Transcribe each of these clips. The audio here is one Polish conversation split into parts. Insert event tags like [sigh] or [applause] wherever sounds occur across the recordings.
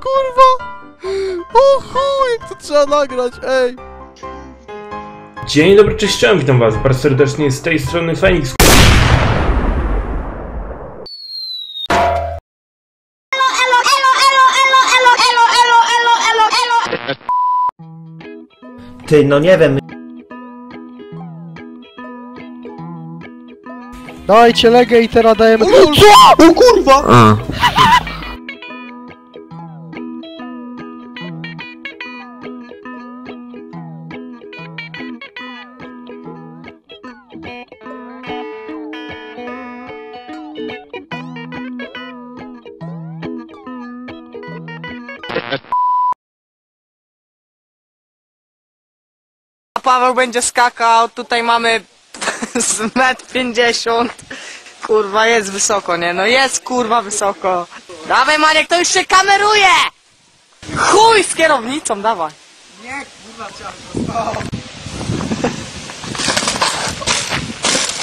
kurwa! O chuj, jak to trzeba nagrać, ej! Dzień dobry, cześć, witam was bardzo serdecznie z tej strony Fenix. Ty, no nie wiem, Dajcie legę i teraz dajemy... Co? O kurwa! A. Paweł będzie skakał, tutaj mamy [laughs] z metr 50. Kurwa, jest wysoko, nie? No jest kurwa wysoko. Dawaj Maniek, to już się kameruje! Chuj z kierownicą, dawaj.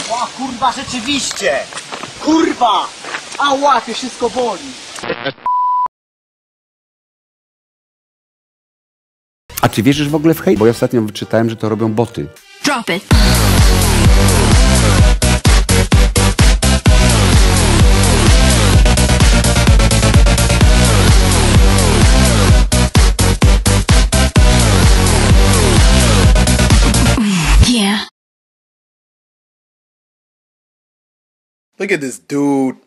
O kurwa, rzeczywiście! Kurwa! Ała, to wszystko boli! A czy wierzysz w ogóle w hejt? Bo ja ostatnio wyczytałem, że to robią boty. Drop it. Look at this dude.